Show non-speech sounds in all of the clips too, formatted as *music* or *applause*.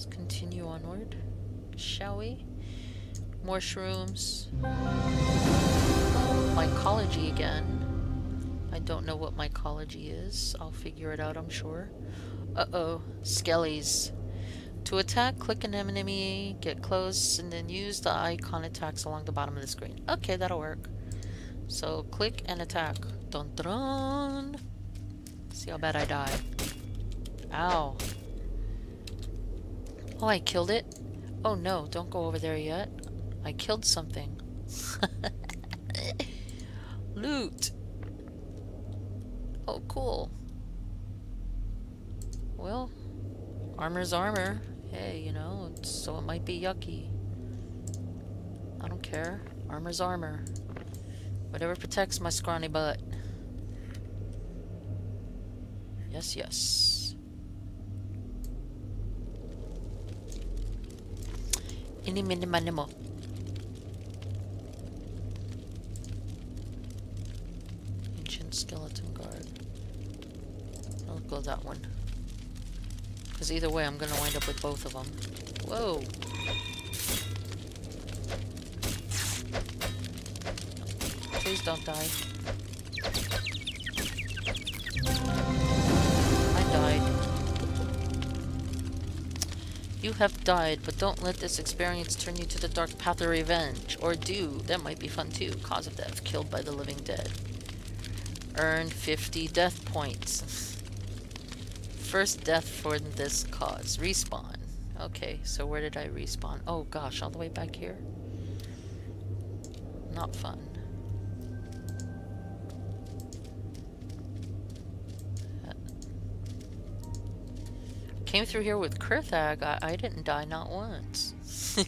Let's continue onward, shall we? More shrooms. mycology again. I don't know what mycology is. I'll figure it out, I'm sure. Uh-oh. Skellies. To attack, click an enemy, get close, and then use the icon attacks along the bottom of the screen. Okay, that'll work. So, click and attack. Dun dun! See how bad I die. Ow. Oh, I killed it? Oh no, don't go over there yet. I killed something. *laughs* Loot! Oh, cool. Well, armor's armor. Hey, you know, so it might be yucky. I don't care. Armor's armor. Whatever protects my scrawny butt. Yes, yes. Any mini minimo. Ancient skeleton guard. I'll go that one. Because either way, I'm going to wind up with both of them. Whoa! Please don't die. You have died, but don't let this experience turn you to the dark path of revenge. Or do. That might be fun too. Cause of death. Killed by the living dead. Earned 50 death points. First death for this cause. Respawn. Okay, so where did I respawn? Oh gosh, all the way back here? Not fun. Came through here with Kirthag. I, I didn't die not once. *laughs*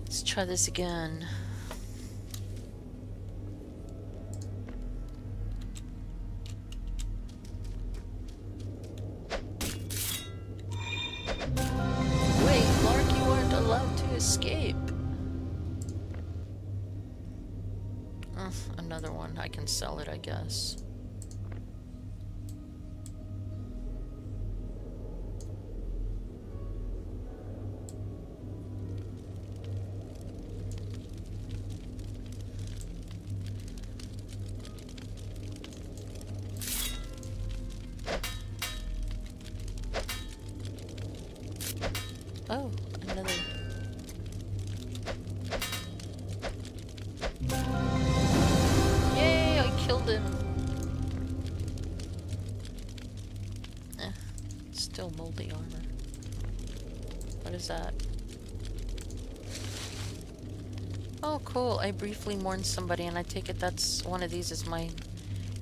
Let's try this again. Another one. I can sell it, I guess. Moldy armor. What is that? Oh, cool. I briefly mourned somebody, and I take it that's one of these is mine.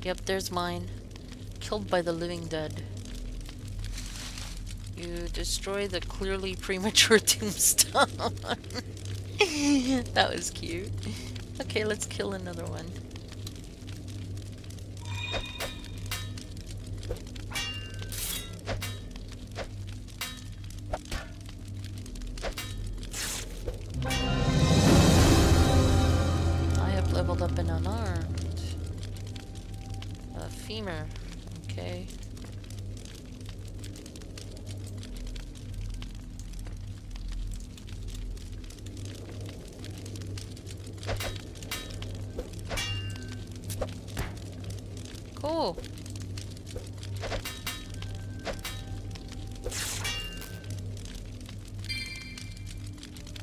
Yep, there's mine. Killed by the living dead. You destroy the clearly *laughs* premature tombstone. *laughs* that was cute. Okay, let's kill another one. Unarmed. A femur. Okay. Cool.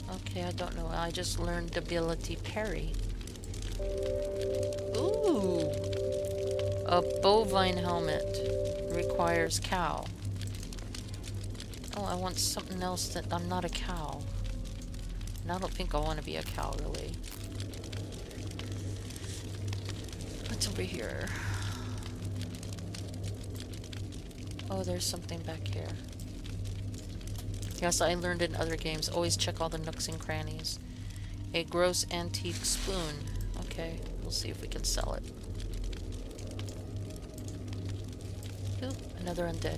Okay, I don't know. I just learned the ability parry. Ooh. A bovine helmet requires cow. Oh, I want something else that I'm not a cow. And I don't think I want to be a cow, really. What's over here? Oh, there's something back here. Yes, I learned in other games. Always check all the nooks and crannies. A gross antique spoon. Okay, we'll see if we can sell it. Ooh, another undead.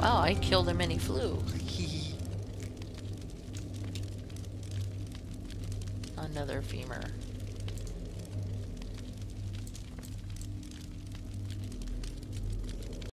Wow, I killed him and he flew. Another femur.